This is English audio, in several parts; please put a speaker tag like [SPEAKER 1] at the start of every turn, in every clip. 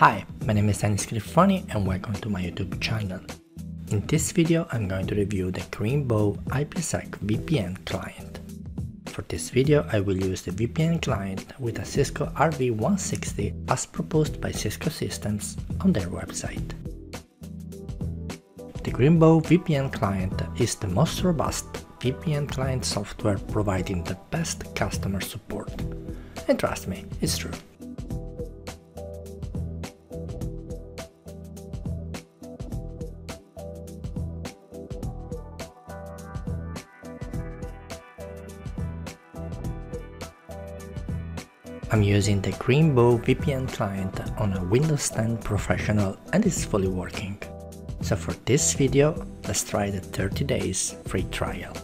[SPEAKER 1] Hi, my name is Denis Griffoni and welcome to my YouTube channel. In this video I'm going to review the Greenbow IPsec VPN client. For this video I will use the VPN client with a Cisco RV160 as proposed by Cisco Systems on their website. The Greenbow VPN client is the most robust VPN client software providing the best customer support. And trust me, it's true. I'm using the Greenbow VPN client on a Windows 10 Professional and it's fully working. So for this video, let's try the 30 days free trial.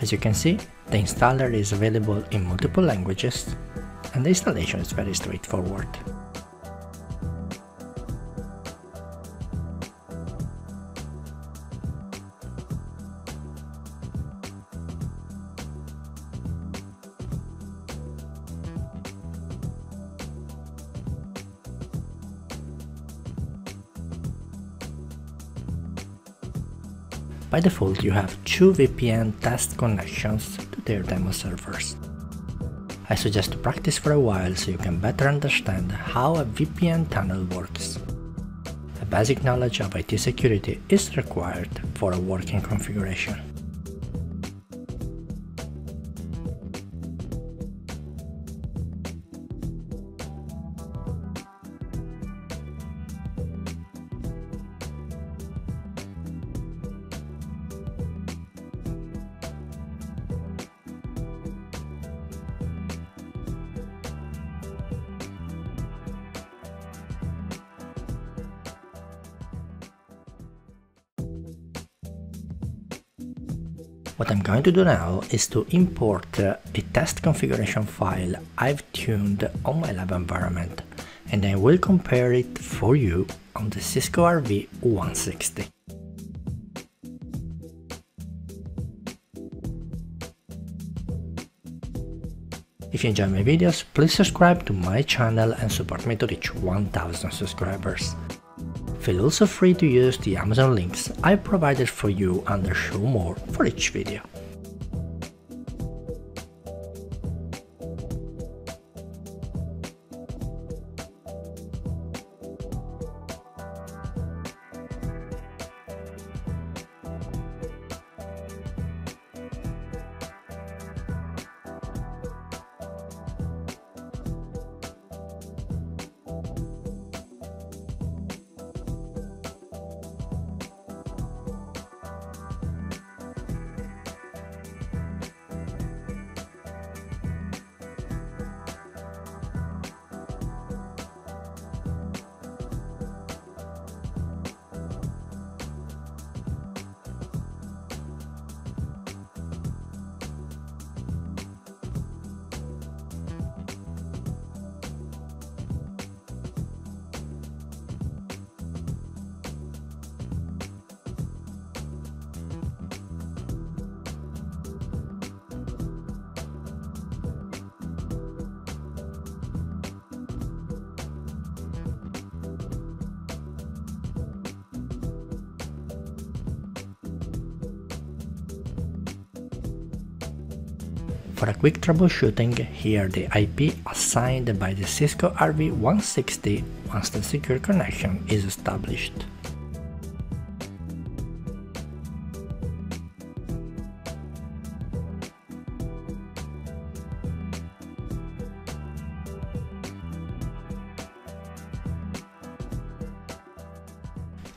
[SPEAKER 1] As you can see, the installer is available in multiple languages and the installation is very straightforward. By default you have two VPN test connections to their demo servers. I suggest to practice for a while so you can better understand how a VPN tunnel works. A basic knowledge of IT security is required for a working configuration. What I'm going to do now is to import a test configuration file I've tuned on my lab environment and I will compare it for you on the Cisco RV 160. If you enjoy my videos, please subscribe to my channel and support me to reach 1000 subscribers. Feel also free to use the Amazon links I provided for you under show more for each video. For a quick troubleshooting, here the IP assigned by the Cisco RV160 once the secure connection is established.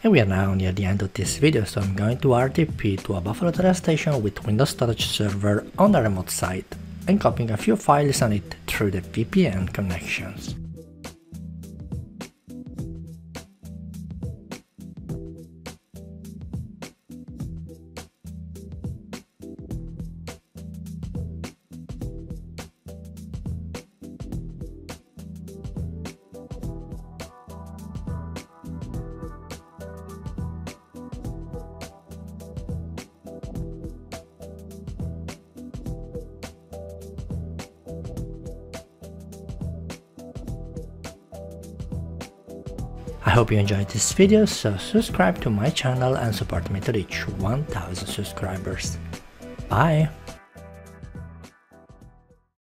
[SPEAKER 1] And we are now near the end of this video, so I'm going to RDP to a Buffalo TeraStation with Windows Storage Server on the remote site and copying a few files on it through the VPN connections. I hope you enjoyed this video, so subscribe to my channel and support me to reach 1000 subscribers. Bye!